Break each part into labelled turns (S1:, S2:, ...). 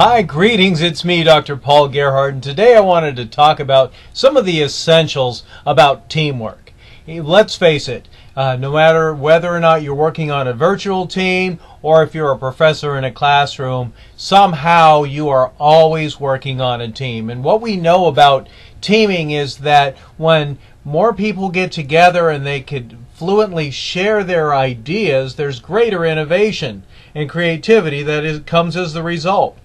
S1: Hi, greetings. It's me, Dr. Paul Gerhardt, and today I wanted to talk about some of the essentials about teamwork. Let's face it, uh, no matter whether or not you're working on a virtual team or if you're a professor in a classroom, somehow you are always working on a team. And what we know about teaming is that when more people get together and they could fluently share their ideas, there's greater innovation and creativity that is, comes as the result.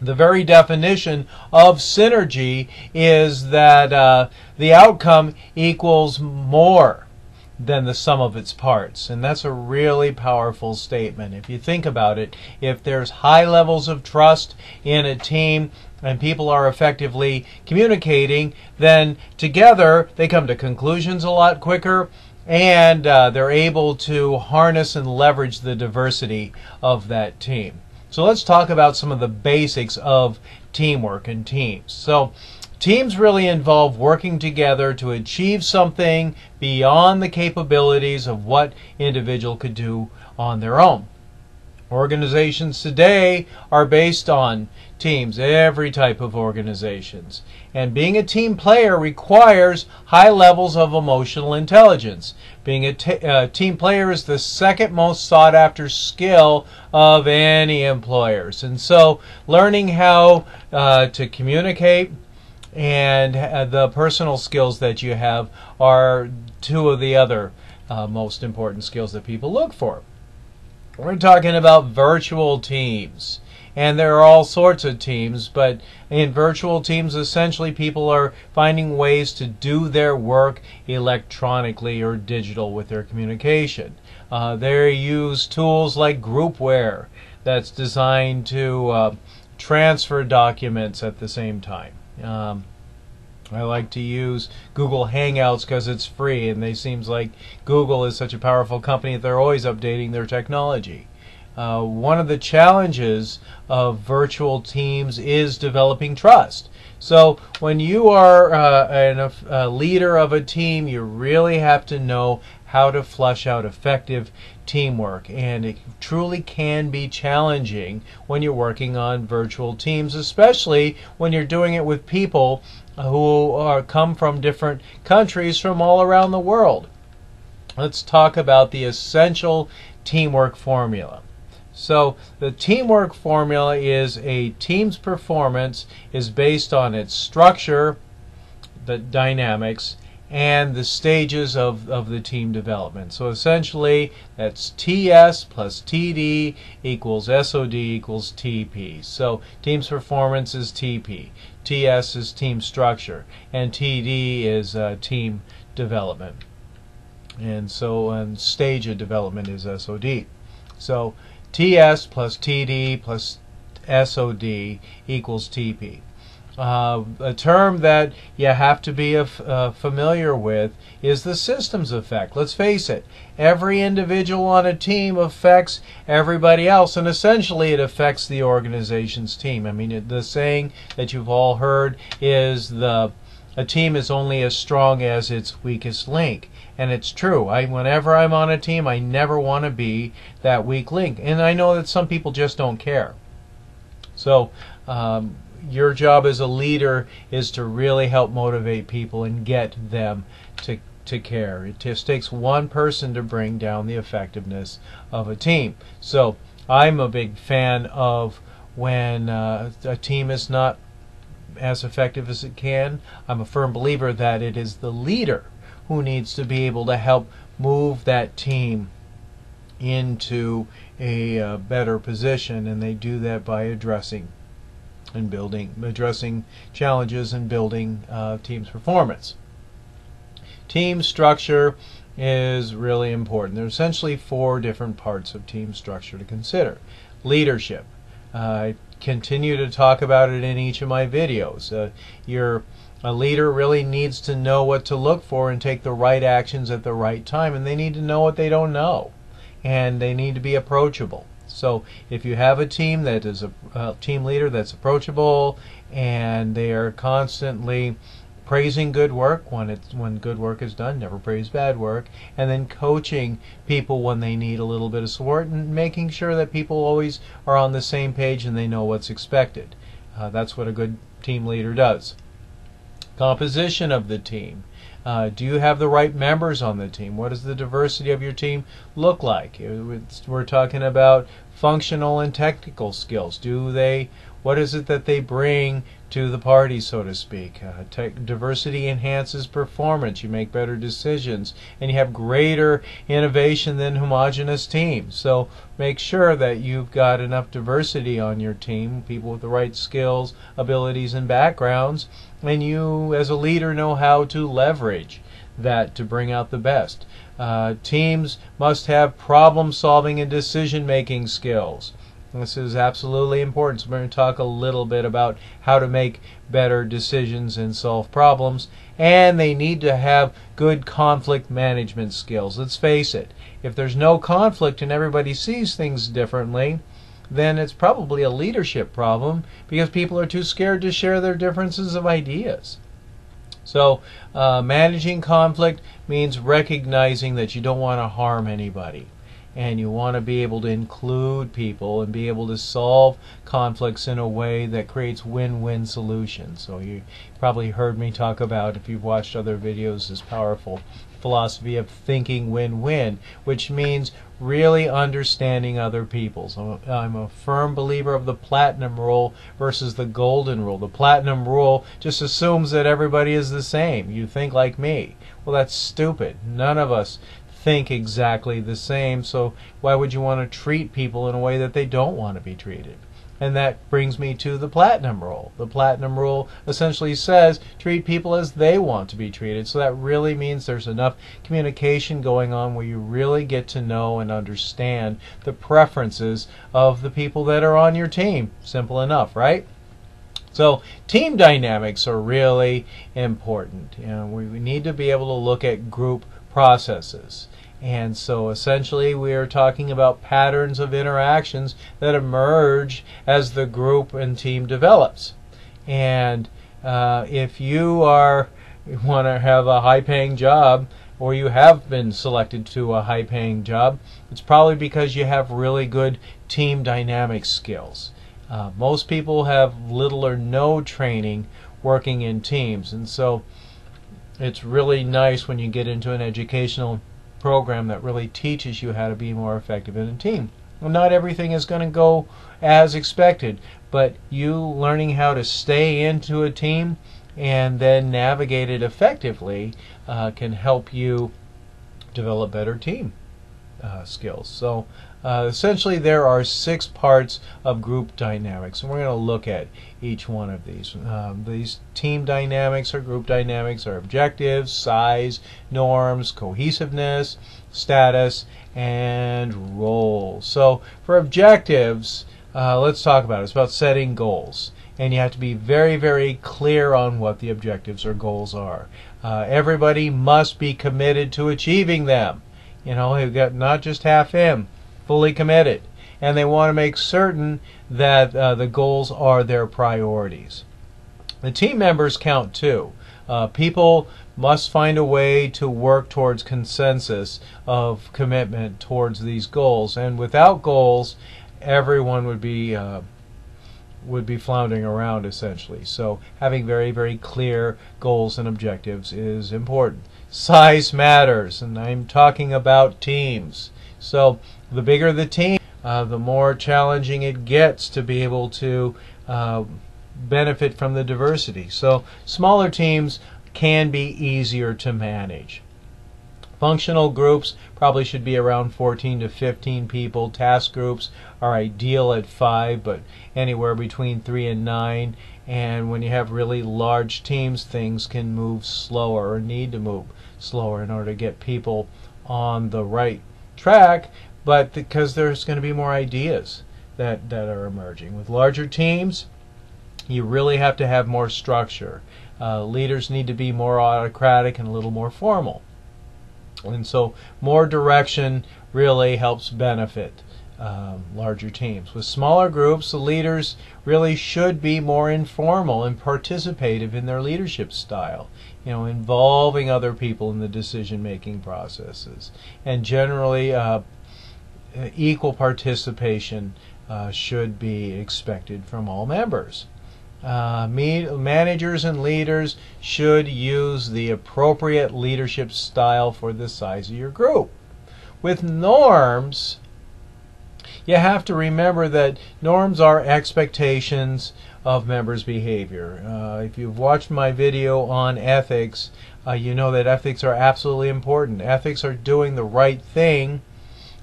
S1: The very definition of synergy is that uh, the outcome equals more than the sum of its parts. And that's a really powerful statement. If you think about it, if there's high levels of trust in a team and people are effectively communicating, then together they come to conclusions a lot quicker and uh, they're able to harness and leverage the diversity of that team. So let's talk about some of the basics of teamwork and teams. So teams really involve working together to achieve something beyond the capabilities of what individual could do on their own. Organizations today are based on teams, every type of organizations. And being a team player requires high levels of emotional intelligence. Being a uh, team player is the second most sought after skill of any employers. And so learning how uh, to communicate and uh, the personal skills that you have are two of the other uh, most important skills that people look for. We're talking about virtual teams and there are all sorts of teams, but in virtual teams, essentially people are finding ways to do their work electronically or digital with their communication. Uh, they use tools like Groupware that's designed to uh, transfer documents at the same time. Um, I like to use Google Hangouts because it's free, and they seems like Google is such a powerful company that they're always updating their technology. Uh, one of the challenges of virtual teams is developing trust. So when you are uh, an, a leader of a team, you really have to know how to flush out effective teamwork. And it truly can be challenging when you're working on virtual teams, especially when you're doing it with people who are, come from different countries from all around the world. Let's talk about the essential teamwork formula. So the teamwork formula is a team's performance is based on its structure, the dynamics, and the stages of, of the team development. So essentially, that's TS plus TD equals SOD equals TP. So team's performance is TP, TS is team structure, and TD is uh, team development. And so, and stage of development is SOD. So TS plus TD plus SOD equals TP. Uh, a term that you have to be uh, familiar with is the systems effect. Let's face it, every individual on a team affects everybody else, and essentially it affects the organization's team. I mean, the saying that you've all heard is the a team is only as strong as its weakest link. And it's true. I whenever I'm on a team, I never want to be that weak link. And I know that some people just don't care. So um, your job as a leader is to really help motivate people and get them to to care. It just takes one person to bring down the effectiveness of a team. So I'm a big fan of when uh, a team is not as effective as it can. I'm a firm believer that it is the leader who needs to be able to help move that team into a uh, better position, and they do that by addressing and building, addressing challenges and building uh, team's performance. Team structure is really important. There are essentially four different parts of team structure to consider. Leadership. Uh, continue to talk about it in each of my videos. Uh, your a leader really needs to know what to look for and take the right actions at the right time, and they need to know what they don't know, and they need to be approachable. So if you have a team that is a, a team leader that's approachable and they are constantly praising good work when it's when good work is done, never praise bad work, and then coaching people when they need a little bit of support and making sure that people always are on the same page and they know what's expected. Uh, that's what a good team leader does. Composition of the team. Uh, do you have the right members on the team? What does the diversity of your team look like? we're talking about functional and technical skills. Do they what is it that they bring to the party, so to speak? Uh, diversity enhances performance. You make better decisions, and you have greater innovation than homogenous teams. So make sure that you've got enough diversity on your team, people with the right skills, abilities, and backgrounds, and you, as a leader, know how to leverage that to bring out the best. Uh, teams must have problem solving and decision making skills. This is absolutely important. So we're going to talk a little bit about how to make better decisions and solve problems. And they need to have good conflict management skills. Let's face it, if there's no conflict and everybody sees things differently, then it's probably a leadership problem because people are too scared to share their differences of ideas. So, uh, managing conflict means recognizing that you don't want to harm anybody and you want to be able to include people and be able to solve conflicts in a way that creates win-win solutions. So you probably heard me talk about, if you've watched other videos, this powerful philosophy of thinking win-win, which means really understanding other people. I'm a firm believer of the platinum rule versus the golden rule. The platinum rule just assumes that everybody is the same. You think like me. Well, that's stupid. None of us think exactly the same, so why would you want to treat people in a way that they don't want to be treated? And that brings me to the platinum rule. The platinum rule essentially says treat people as they want to be treated. So that really means there's enough communication going on where you really get to know and understand the preferences of the people that are on your team. Simple enough, right? So team dynamics are really important. You know, we, we need to be able to look at group processes. And so essentially we are talking about patterns of interactions that emerge as the group and team develops. And uh, if you are want to have a high paying job or you have been selected to a high paying job, it's probably because you have really good team dynamic skills. Uh, most people have little or no training working in teams, and so it's really nice when you get into an educational program that really teaches you how to be more effective in a team. Well, not everything is going to go as expected, but you learning how to stay into a team and then navigate it effectively uh, can help you develop better team uh, skills. So uh, essentially there are six parts of group dynamics and we're going to look at each one of these. Um, these team dynamics or group dynamics are objectives, size, norms, cohesiveness, status, and roles. So for objectives, uh, let's talk about it. It's about setting goals. And you have to be very, very clear on what the objectives or goals are. Uh, everybody must be committed to achieving them. You know, you've got not just half in, fully committed. And they want to make certain that uh, the goals are their priorities. The team members count too. Uh, people must find a way to work towards consensus of commitment towards these goals. And without goals, everyone would be uh, would be floundering around essentially. So having very very clear goals and objectives is important. Size matters, and I'm talking about teams. So the bigger the team, uh, the more challenging it gets to be able to uh, benefit from the diversity. So smaller teams can be easier to manage. Functional groups probably should be around 14 to 15 people. Task groups are ideal at 5, but anywhere between 3 and 9. And when you have really large teams, things can move slower or need to move slower in order to get people on the right track but because there's going to be more ideas that, that are emerging. With larger teams, you really have to have more structure. Uh, leaders need to be more autocratic and a little more formal. And so more direction really helps benefit um, larger teams. With smaller groups, the leaders really should be more informal and participative in their leadership style, you know, involving other people in the decision making processes. And generally, uh, equal participation uh, should be expected from all members. Uh, managers and leaders should use the appropriate leadership style for the size of your group. With norms, you have to remember that norms are expectations of members' behavior. Uh, if you've watched my video on ethics, uh, you know that ethics are absolutely important. Ethics are doing the right thing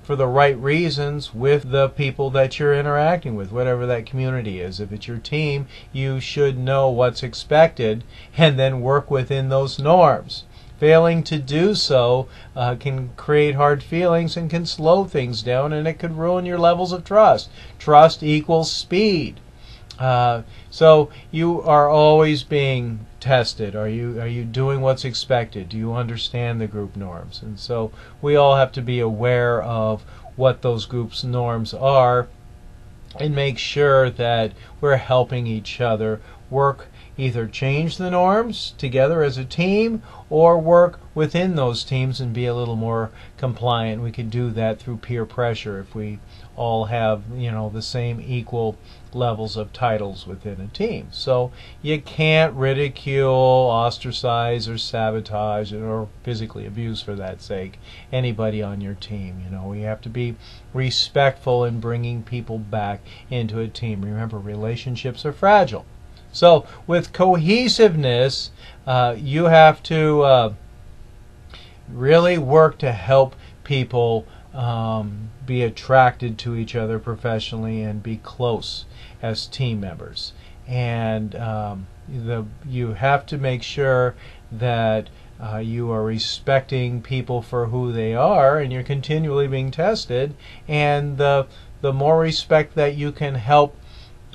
S1: for the right reasons with the people that you're interacting with, whatever that community is. If it's your team, you should know what's expected and then work within those norms. Failing to do so uh, can create hard feelings and can slow things down, and it could ruin your levels of trust. Trust equals speed. Uh, so you are always being tested. Are you are you doing what's expected? Do you understand the group norms? And so we all have to be aware of what those groups norms are and make sure that we're helping each other work either change the norms together as a team or work within those teams and be a little more compliant. We could do that through peer pressure if we all have, you know, the same equal levels of titles within a team. So you can't ridicule, ostracize, or sabotage, or physically abuse, for that sake, anybody on your team. You know, we have to be respectful in bringing people back into a team. Remember, relationships are fragile. So with cohesiveness, uh, you have to uh, really work to help people um, be attracted to each other professionally and be close as team members. And um, the, you have to make sure that uh, you are respecting people for who they are and you're continually being tested. And the, the more respect that you can help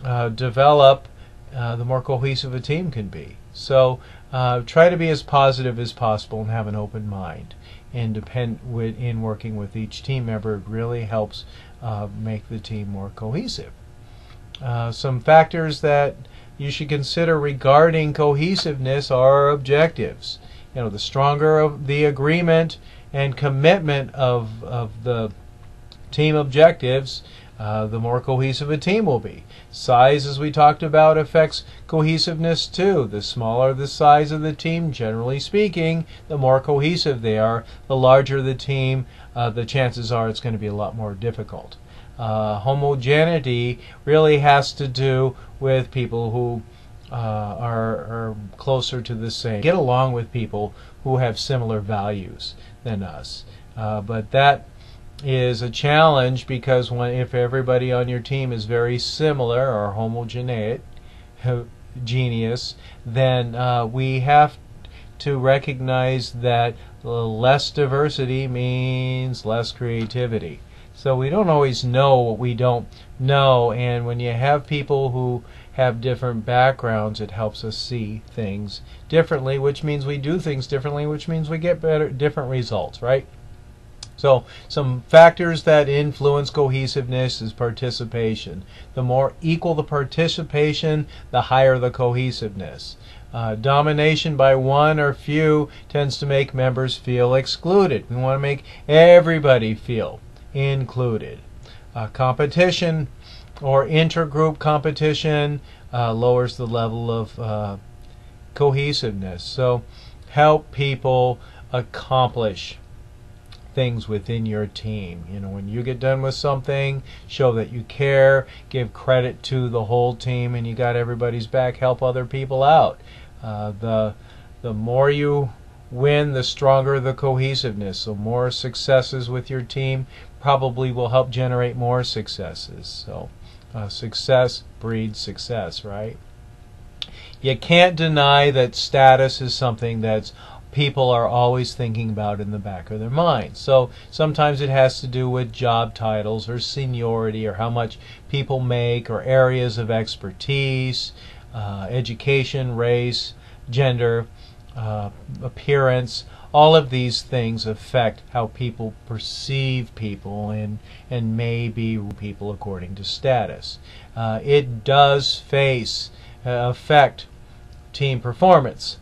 S1: uh, develop uh, the more cohesive a team can be. So uh, try to be as positive as possible and have an open mind. And depend with, in working with each team member it really helps uh, make the team more cohesive. Uh, some factors that you should consider regarding cohesiveness are objectives. You know, the stronger of the agreement and commitment of, of the team objectives, uh, the more cohesive a team will be. Size, as we talked about, affects cohesiveness too. The smaller the size of the team, generally speaking, the more cohesive they are. The larger the team, uh, the chances are it's going to be a lot more difficult. Uh, homogeneity really has to do with people who uh, are, are closer to the same. Get along with people who have similar values than us. Uh, but that is a challenge because when if everybody on your team is very similar or homogeneous, then uh, we have to recognize that less diversity means less creativity. So we don't always know what we don't know, and when you have people who have different backgrounds, it helps us see things differently, which means we do things differently, which means we get better different results, right? So some factors that influence cohesiveness is participation. The more equal the participation, the higher the cohesiveness. Uh, domination by one or few tends to make members feel excluded. We want to make everybody feel included. Uh, competition or intergroup competition uh, lowers the level of uh, cohesiveness. So help people accomplish things within your team. You know, when you get done with something, show that you care, give credit to the whole team, and you got everybody's back. Help other people out. Uh, the the more you win, the stronger the cohesiveness. So more successes with your team probably will help generate more successes. So uh, success breeds success, right? You can't deny that status is something that's people are always thinking about in the back of their mind. So sometimes it has to do with job titles or seniority or how much people make or areas of expertise, uh, education, race, gender. uh, appearance, all of these things affect how people perceive people and and maybe people according to status. Uh, it does face uh, affect team performance.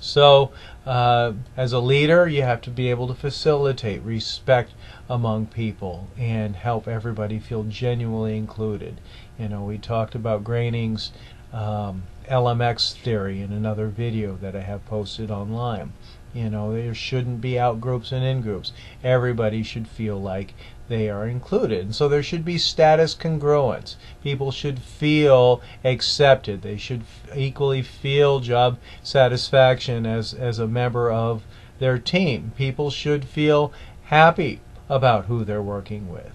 S1: So, uh, as a leader, you have to be able to facilitate respect among people and help everybody feel genuinely included. You know, we talked about Graen's um, LMX theory in another video that I have posted online. You know, there shouldn't be out groups and in groups. Everybody should feel like they are included. And so there should be status congruence. People should feel accepted. They should equally feel job satisfaction as, as a member of their team. People should feel happy about who they're working with.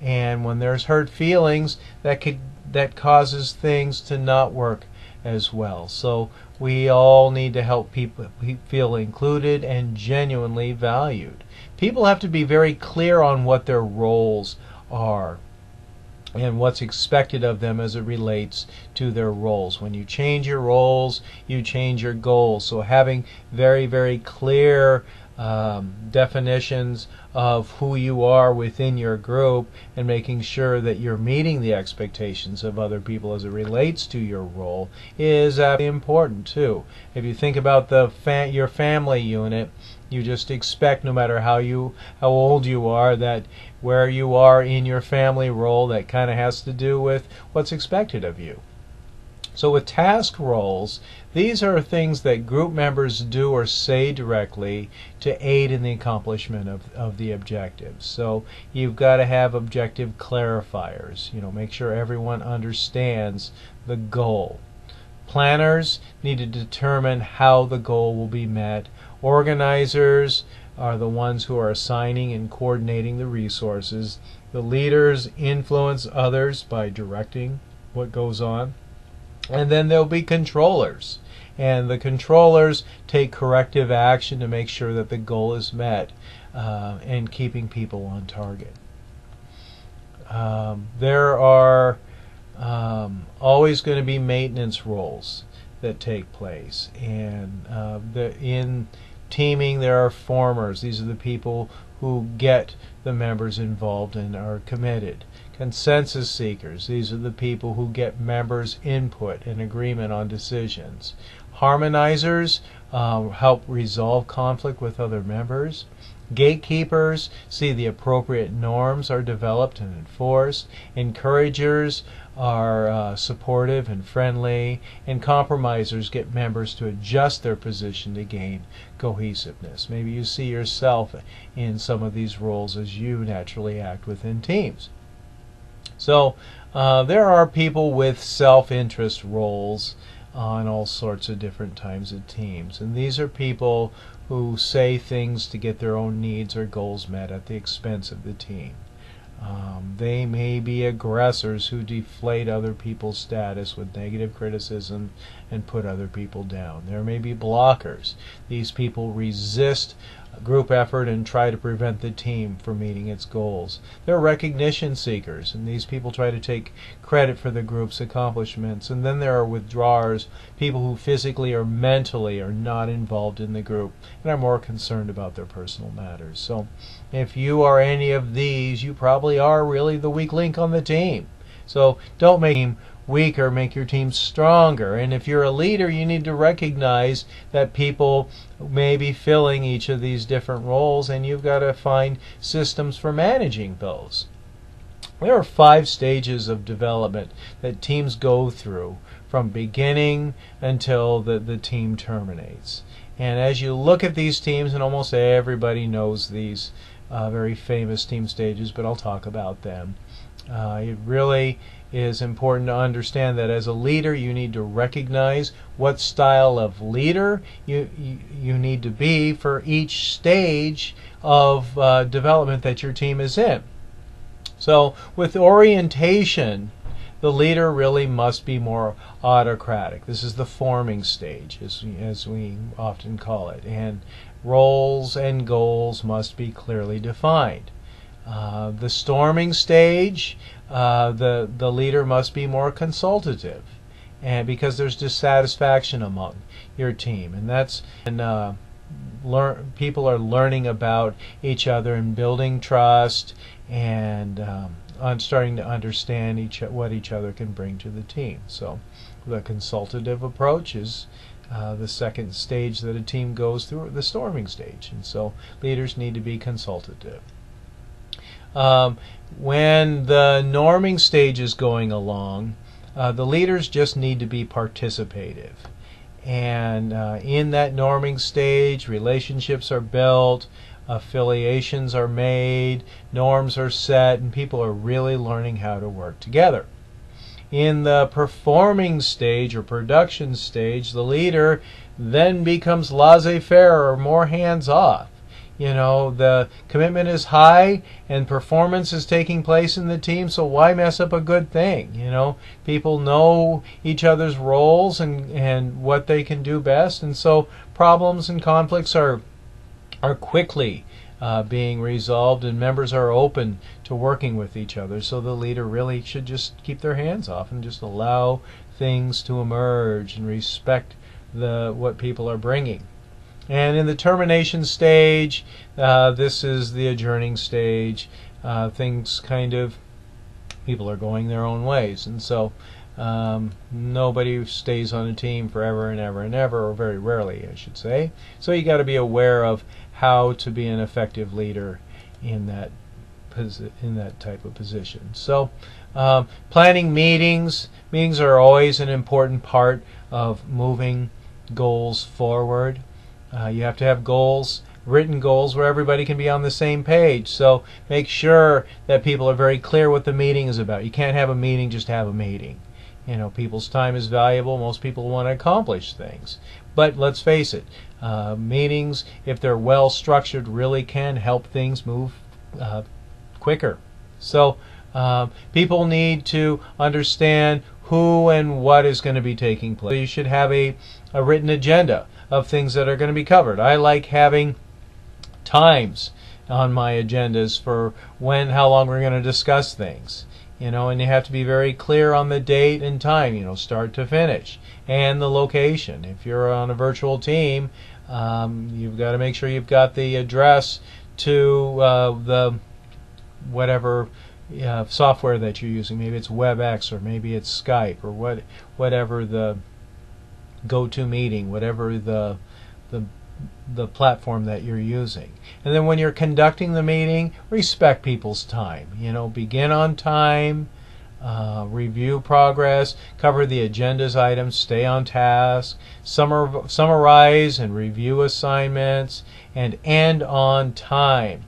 S1: And when there's hurt feelings, that could that causes things to not work as well. So we all need to help people feel included and genuinely valued. People have to be very clear on what their roles are and what's expected of them as it relates to their roles. When you change your roles, you change your goals. So having very, very clear um, definitions of who you are within your group and making sure that you're meeting the expectations of other people as it relates to your role is uh, important too. If you think about the fa- your family unit, you just expect no matter how you how old you are that where you are in your family role that kind of has to do with what's expected of you. So with task roles, these are things that group members do or say directly to aid in the accomplishment of, of the objectives. So you've got to have objective clarifiers. You know, make sure everyone understands the goal. Planners need to determine how the goal will be met. Organizers are the ones who are assigning and coordinating the resources. The leaders influence others by directing what goes on. And then there'll be controllers. And the controllers take corrective action to make sure that the goal is met uh, and keeping people on target. Um, there are um, always going to be maintenance roles that take place. And uh, the, in teaming, there are formers. These are the people who get the members involved and are committed. Consensus seekers, these are the people who get members' input and agreement on decisions. Harmonizers uh, help resolve conflict with other members. Gatekeepers see the appropriate norms are developed and enforced. Encouragers are uh, supportive and friendly. And compromisers get members to adjust their position to gain cohesiveness. Maybe you see yourself in some of these roles as you naturally act within teams. So uh, there are people with self-interest roles on all sorts of different types of teams. And these are people who say things to get their own needs or goals met at the expense of the team. Um, they may be aggressors who deflate other people's status with negative criticism and put other people down. There may be blockers. These people resist group effort and try to prevent the team from meeting its goals. They're recognition seekers, and these people try to take credit for the group's accomplishments. And then there are withdrawers, people who physically or mentally are not involved in the group and are more concerned about their personal matters. So if you are any of these, you probably are really the weak link on the team. So don't make him weaker, make your team stronger. And if you're a leader, you need to recognize that people may be filling each of these different roles, and you've got to find systems for managing those. There are five stages of development that teams go through from beginning until the, the team terminates. And as you look at these teams, and almost everybody knows these uh, very famous team stages, but I'll talk about them. Uh, it really is important to understand that as a leader you need to recognize what style of leader you you, need to be for each stage of uh, development that your team is in. So with orientation, the leader really must be more autocratic. This is the forming stage, as, as we often call it, and roles and goals must be clearly defined. Uh, the storming stage, uh, the, the leader must be more consultative and because there's dissatisfaction among your team, and that's and uh, learn people are learning about each other and building trust and um, on starting to understand each what each other can bring to the team. So the consultative approach is uh, the second stage that a team goes through, the storming stage. And so leaders need to be consultative. Um, when the norming stage is going along, uh, the leaders just need to be participative. And uh, in that norming stage, relationships are built, affiliations are made, norms are set, and people are really learning how to work together. In the performing stage or production stage, the leader then becomes laissez faire or more hands off. You know, the commitment is high and performance is taking place in the team, so why mess up a good thing? You know, people know each other's roles and, and what they can do best, and so problems and conflicts are are quickly uh, being resolved, and members are open to working with each other. So the leader really should just keep their hands off and just allow things to emerge and respect the what people are bringing. And in the termination stage, uh, this is the adjourning stage. Uh, things kind of people are going their own ways, and so um, nobody stays on a team forever and ever and ever, or very rarely, I should say. So you got to be aware of how to be an effective leader in that in that type of position. So, um, planning meetings. Meetings are always an important part of moving goals forward. Uh, you have to have goals, written goals, where everybody can be on the same page. So make sure that people are very clear what the meeting is about. You can't have a meeting just have a meeting. You know, people's time is valuable. Most people want to accomplish things. But let's face it, uh, meetings, if they're well structured, really can help things move uh, quicker. So uh, people need to understand who and what is going to be taking place. You should have a, a written agenda of things that are going to be covered. I like having times on my agendas for when, how long we're going to discuss things you know, and you have to be very clear on the date and time, you know, start to finish, and the location. If you're on a virtual team, um, you've got to make sure you've got the address to uh, the whatever uh, software that you're using. Maybe it's WebEx or maybe it's Skype or what, whatever the GoToMeeting, whatever the the the platform that you're using. And then when you're conducting the meeting, respect people's time. You know, begin on time, uh, review progress, cover the agendas items, stay on task, summar, summarize and review assignments, and end on time.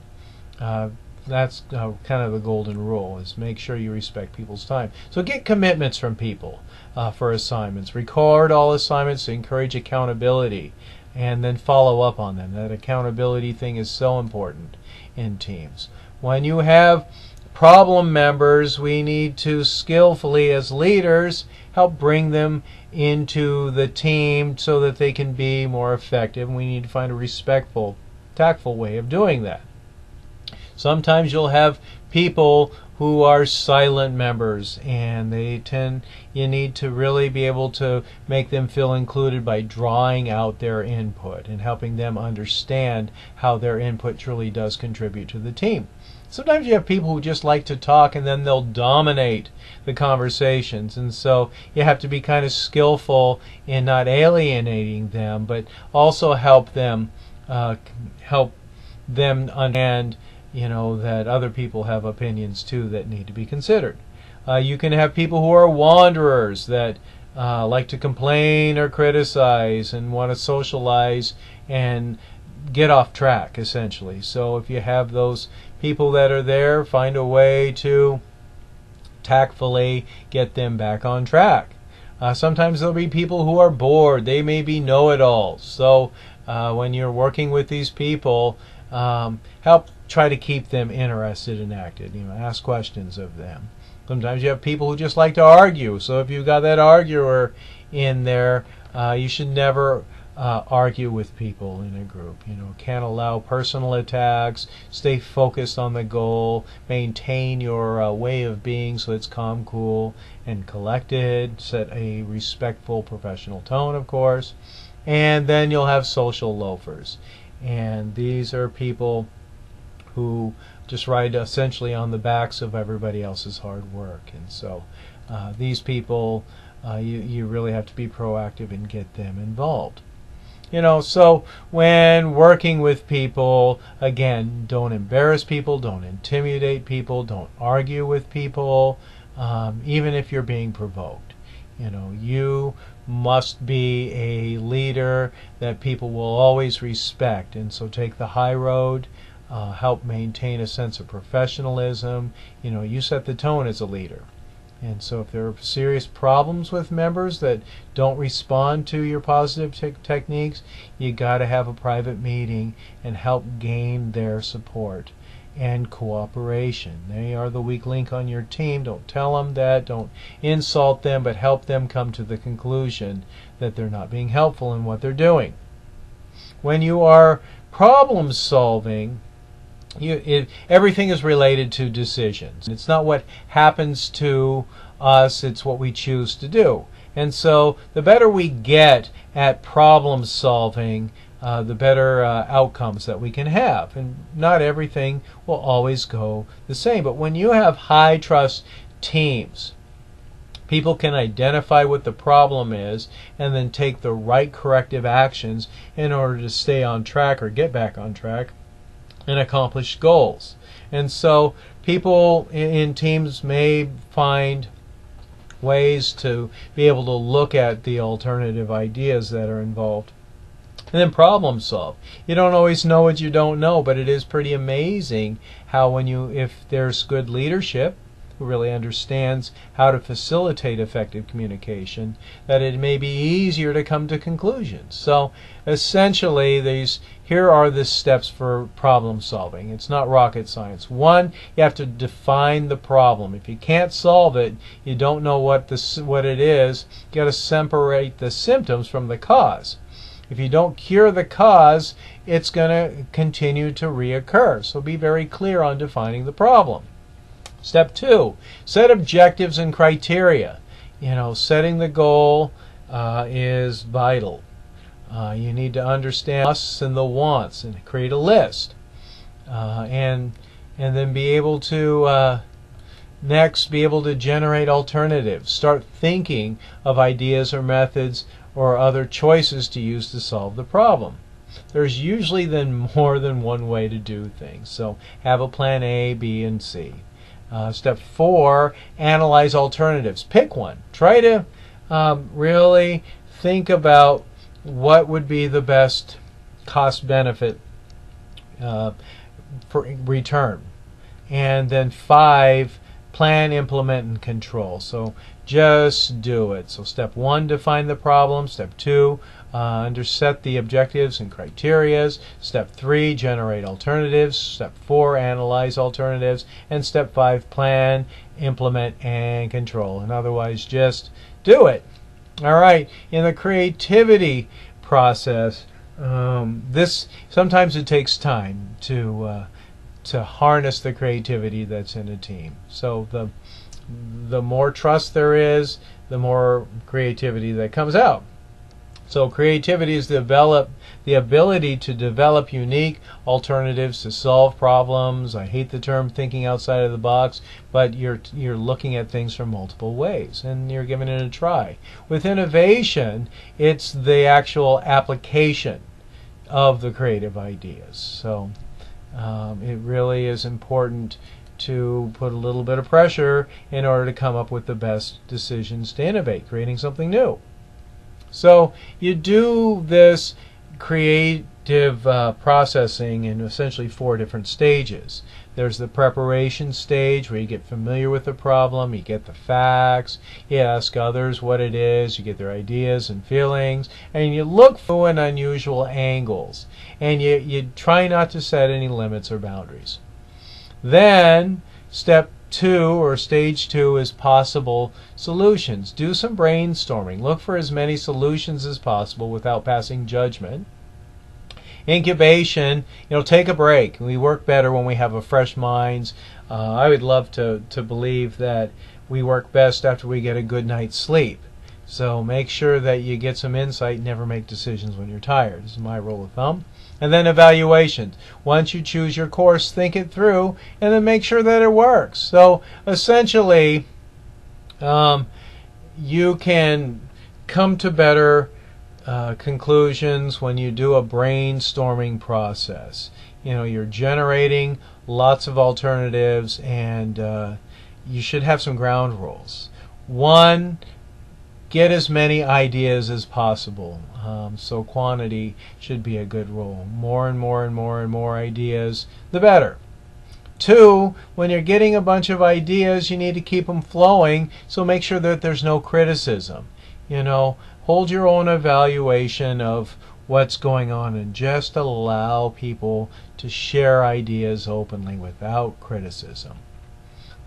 S1: Uh, that's uh, kind of the golden rule is make sure you respect people's time so get commitments from people uh, for assignments record all assignments to encourage accountability and then follow up on them. That accountability thing is so important in teams. When you have problem members, we need to skillfully, as leaders, help bring them into the team so that they can be more effective. We need to find a respectful, tactful way of doing that. Sometimes you'll have people who are silent members and they tend you need to really be able to make them feel included by drawing out their input and helping them understand how their input truly does contribute to the team. Sometimes you have people who just like to talk and then they'll dominate the conversations. And so you have to be kind of skillful in not alienating them, but also help them uh, help them understand you know, that other people have opinions too that need to be considered. Uh, you can have people who are wanderers that uh, like to complain or criticize and want to socialize and get off track, essentially. So if you have those people that are there, find a way to tactfully get them back on track. Uh, sometimes there'll be people who are bored. They may be know-it-alls. So uh, when you're working with these people, um, help try to keep them interested and active. You know, ask questions of them. Sometimes you have people who just like to argue. So if you've got that arguer in there, uh, you should never uh, argue with people in a group. You know, can't allow personal attacks. Stay focused on the goal. Maintain your uh, way of being so it's calm, cool, and collected. Set a respectful, professional tone, of course. And then you'll have social loafers, and these are people who just ride essentially on the backs of everybody else's hard work. And so, uh, these people. Uh, you, you really have to be proactive and get them involved. You know, so when working with people, again, don't embarrass people, don't intimidate people, don't argue with people, um, even if you're being provoked. You know, you must be a leader that people will always respect, and so take the high road. Uh, help maintain a sense of professionalism. You know, you set the tone as a leader. And so if there are serious problems with members that don't respond to your positive te techniques, you got to have a private meeting and help gain their support and cooperation. They are the weak link on your team. Don't tell them that. Don't insult them, but help them come to the conclusion that they're not being helpful in what they're doing. When you are problem solving, you, it, everything is related to decisions. It's not what happens to us, it's what we choose to do. And so the better we get at problem solving, uh, the better uh, outcomes that we can have. And not everything will always go the same. But when you have high trust teams, people can identify what the problem is and then take the right corrective actions in order to stay on track or get back on track and accomplish goals. And so people in teams may find ways to be able to look at the alternative ideas that are involved and then problem solve. You don't always know what you don't know, but it is pretty amazing how when you if there's good leadership who really understands how to facilitate effective communication, that it may be easier to come to conclusions. So essentially, these here are the steps for problem solving. It's not rocket science. One, you have to define the problem. If you can't solve it, you don't know what this what it is. You got to separate the symptoms from the cause. If you don't cure the cause, it's going to continue to reoccur. So be very clear on defining the problem. Step two, set objectives and criteria. You know, setting the goal uh, is vital. Uh, you need to understand us and the wants and create a list. Uh, and and then be able to uh, next be able to generate alternatives. Start thinking of ideas or methods or other choices to use to solve the problem. There's usually then more than one way to do things. So have a plan A, B, and C. Uh, step four, analyze alternatives. Pick one. Try to um, really think about what would be the best cost benefit uh, for return. And then five, plan, implement, and control. So just do it. So step one, define the problem. Step two, uh, under set the objectives and criterias. Step three, generate alternatives. Step four, analyze alternatives. And step five, plan, implement, and control. And otherwise, just do it. All right. In the creativity process, um, this sometimes it takes time to uh, to harness the creativity that's in a team. So the the more trust there is, the more creativity that comes out. So creativity is develop the ability to develop unique alternatives to solve problems. I hate the term thinking outside of the box, but you're you're looking at things from multiple ways and you're giving it a try. With innovation, it's the actual application of the creative ideas. So um, it really is important to put a little bit of pressure in order to come up with the best decisions to innovate, creating something new. So you do this creative uh, processing in essentially four different stages. There's the preparation stage where you get familiar with the problem, you get the facts, you ask others what it is, you get their ideas and feelings, and you look for an unusual angles. And you, you try not to set any limits or boundaries. Then, step two or stage two is possible solutions. Do some brainstorming. Look for as many solutions as possible without passing judgment. Incubation, you know, take a break. We work better when we have a fresh minds. Uh, I would love to, to believe that we work best after we get a good night's sleep. So make sure that you get some insight. Never make decisions when you're tired. This is my rule of thumb. And then evaluations. Once you choose your course, think it through and then make sure that it works. So essentially, um, you can come to better uh, conclusions when you do a brainstorming process. You know, you're generating lots of alternatives and uh, you should have some ground rules. One, get as many ideas as possible. Um, so quantity should be a good rule. More and more and more and more ideas, the better. Two, when you're getting a bunch of ideas, you need to keep them flowing, so make sure that there's no criticism. You know, hold your own evaluation of what's going on and just allow people to share ideas openly without criticism.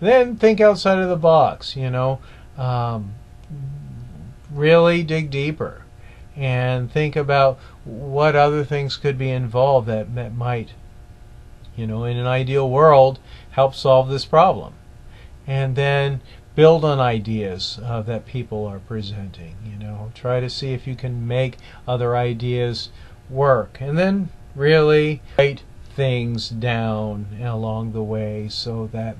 S1: Then think outside of the box, you know. Um, really dig deeper and think about what other things could be involved that, that might, you know, in an ideal world, help solve this problem. And then build on ideas uh, that people are presenting. You know, try to see if you can make other ideas work. And then really write things down along the way so that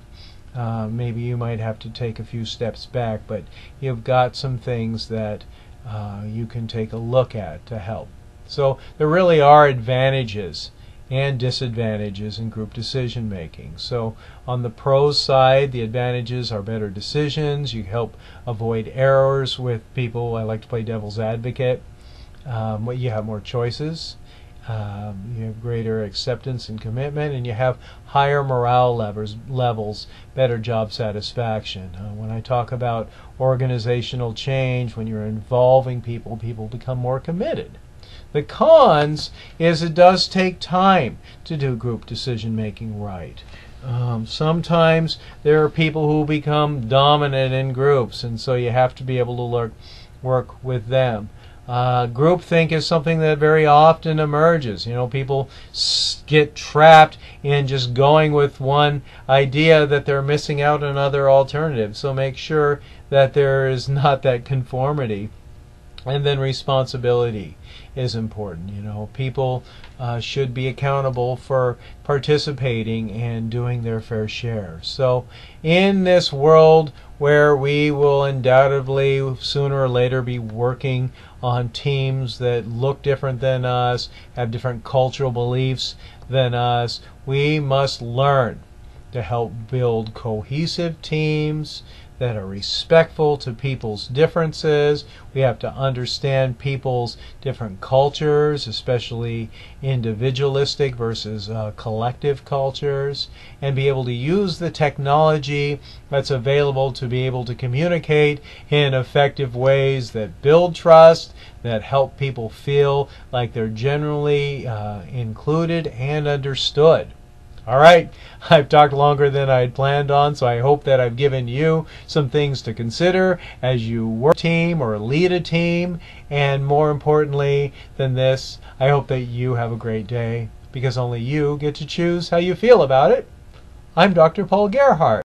S1: uh, maybe you might have to take a few steps back, but you've got some things that uh, you can take a look at to help. So there really are advantages and disadvantages in group decision making. So on the pros side, the advantages are better decisions. You help avoid errors with people. I like to play devil's advocate. Um, you have more choices. Um, you have greater acceptance and commitment, and you have higher morale levels, levels better job satisfaction. Uh, when I talk about organizational change, when you're involving people, people become more committed. The cons is it does take time to do group decision making right. Um, sometimes there are people who become dominant in groups, and so you have to be able to work, work with them. Uh, groupthink is something that very often emerges. You know, people get trapped in just going with one idea that they're missing out on other alternatives. So make sure that there is not that conformity. And then responsibility is important. You know, people uh, should be accountable for participating and doing their fair share. So, in this world where we will undoubtedly sooner or later be working on teams that look different than us, have different cultural beliefs than us, we must learn to help build cohesive teams that are respectful to people's differences. We have to understand people's different cultures, especially individualistic versus uh, collective cultures, and be able to use the technology that's available to be able to communicate in effective ways that build trust, that help people feel like they're generally uh, included and understood. All right, I've talked longer than I had planned on, so I hope that I've given you some things to consider as you work a team or lead a team. And more importantly than this, I hope that you have a great day because only you get to choose how you feel about it. I'm Dr. Paul Gerhardt.